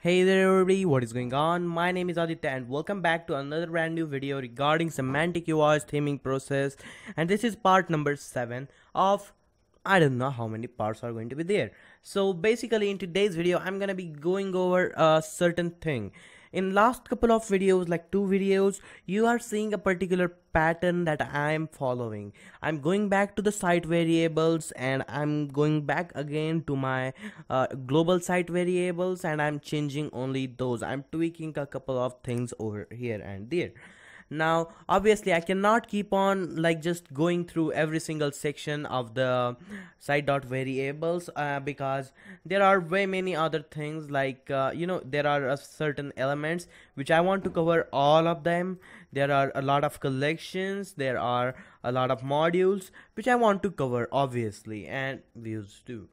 Hey there everybody, what is going on? My name is Aditya and welcome back to another brand new video regarding semantic UI's theming process and this is part number 7 of I don't know how many parts are going to be there. So basically in today's video I'm gonna be going over a certain thing in last couple of videos like two videos you are seeing a particular pattern that i am following. I'm going back to the site variables and i'm going back again to my uh, global site variables and i'm changing only those. I'm tweaking a couple of things over here and there now obviously i cannot keep on like just going through every single section of the site dot variables uh, because there are way many other things like uh, you know there are uh, certain elements which i want to cover all of them. There are a lot of collections there are a lot of modules which i want to cover obviously and views too.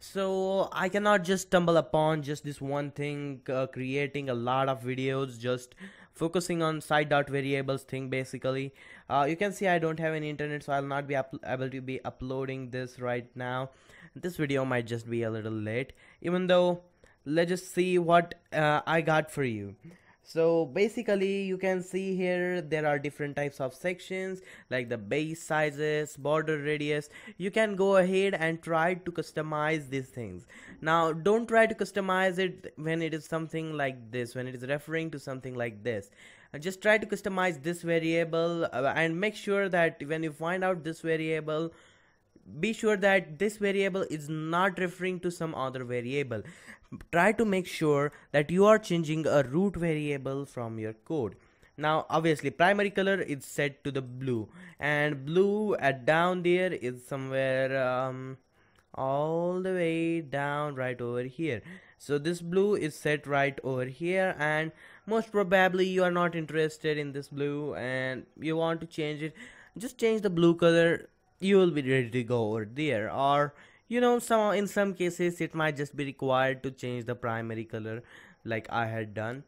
So i cannot just stumble upon just this one thing uh, creating a lot of videos just focusing on site dot variables thing basically. Uh, you can see I don't have any internet so I'll not be able to be uploading this right now. This video might just be a little late even though let's just see what uh, I got for you so basically you can see here there are different types of sections like the base sizes border radius. You can go ahead and try to customize these things. Now don't try to customize it when it is something like this when it is referring to something like this. Uh, just try to customize this variable uh, and make sure that when you find out this variable be sure that this variable is not referring to some other variable. Try to make sure that you are changing a root variable from your code. Now obviously primary color is set to the blue and blue at down there is somewhere um, all the way down right over here. So this blue is set right over here and most probably you are not interested in this blue and you want to change it. Just change the blue color you will be ready to go over there. Or you know some in some cases it might just be required to change the primary color like I had done.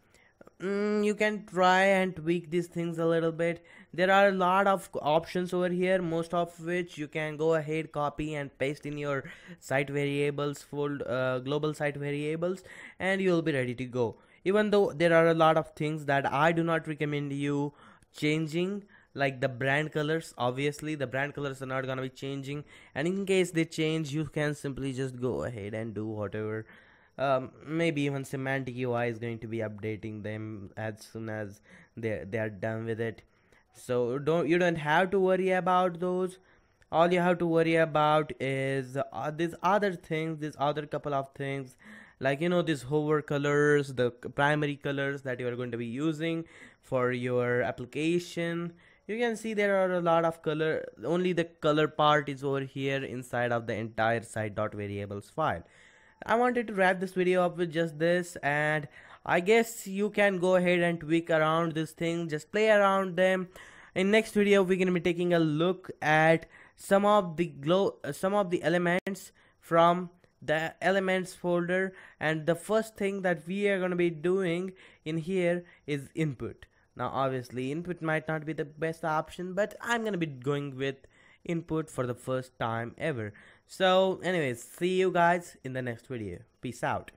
Mm, you can try and tweak these things a little bit. There are a lot of options over here most of which you can go ahead copy and paste in your site variables fold uh, global site variables and you'll be ready to go. Even though there are a lot of things that I do not recommend you changing like the brand colors obviously the brand colors are not gonna be changing. And in case they change you can simply just go ahead and do whatever. Um, maybe even semantic UI is going to be updating them as soon as they they are done with it. So don't you don't have to worry about those. All you have to worry about is uh, these other things these other couple of things. Like you know these hover colors the primary colors that you are going to be using for your application you can see there are a lot of color only the color part is over here inside of the entire site dot variables file. I wanted to wrap this video up with just this and i guess you can go ahead and tweak around this thing. Just play around them. In next video we're going to be taking a look at some of the glow uh, some of the elements from the elements folder and the first thing that we are going to be doing in here is input now obviously input might not be the best option but I'm gonna be going with input for the first time ever. So anyways see you guys in the next video. Peace out